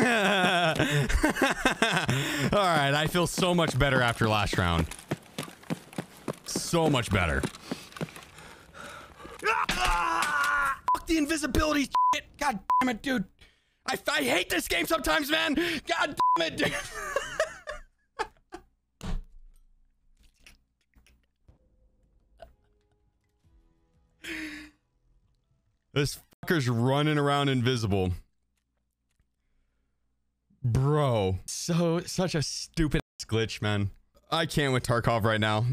All right, I feel so much better after last round. So much better. Fuck the invisibility shit. God damn it, dude. I, I hate this game sometimes, man. God damn it, dude. this fucker's running around invisible. Bro, so such a stupid glitch, man. I can't with Tarkov right now.